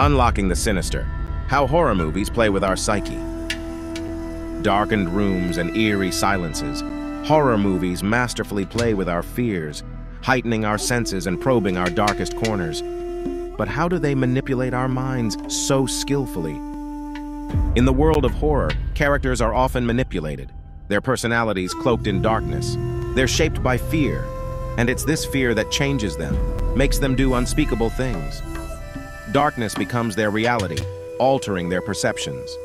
Unlocking the Sinister How Horror Movies Play with Our Psyche. Darkened rooms and eerie silences, horror movies masterfully play with our fears, heightening our senses and probing our darkest corners. But how do they manipulate our minds so skillfully? In the world of horror, characters are often manipulated, their personalities cloaked in darkness. They're shaped by fear, and it's this fear that changes them, makes them do unspeakable things. Darkness becomes their reality, altering their perceptions.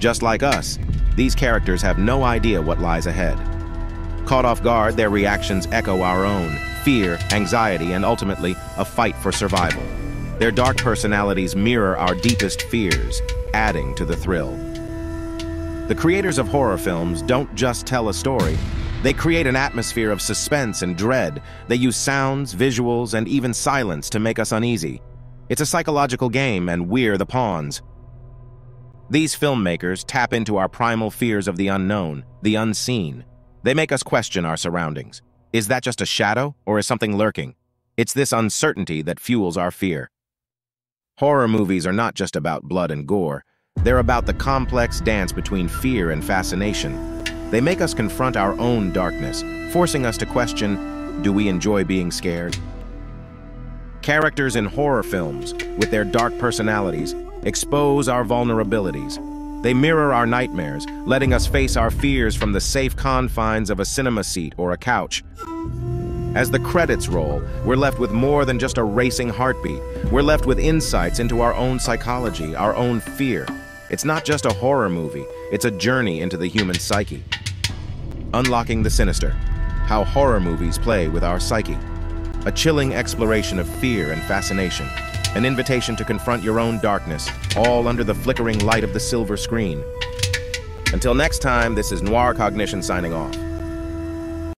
Just like us, these characters have no idea what lies ahead. Caught off guard, their reactions echo our own fear, anxiety, and ultimately, a fight for survival. Their dark personalities mirror our deepest fears, adding to the thrill. The creators of horror films don't just tell a story, they create an atmosphere of suspense and dread. They use sounds, visuals, and even silence to make us uneasy. It's a psychological game, and we're the pawns. These filmmakers tap into our primal fears of the unknown, the unseen. They make us question our surroundings. Is that just a shadow, or is something lurking? It's this uncertainty that fuels our fear. Horror movies are not just about blood and gore. They're about the complex dance between fear and fascination. They make us confront our own darkness, forcing us to question, do we enjoy being scared? Characters in horror films, with their dark personalities, expose our vulnerabilities. They mirror our nightmares, letting us face our fears from the safe confines of a cinema seat or a couch. As the credits roll, we're left with more than just a racing heartbeat. We're left with insights into our own psychology, our own fear. It's not just a horror movie, it's a journey into the human psyche. Unlocking the Sinister How Horror Movies Play with Our Psyche a chilling exploration of fear and fascination, an invitation to confront your own darkness, all under the flickering light of the silver screen. Until next time, this is Noir Cognition signing off.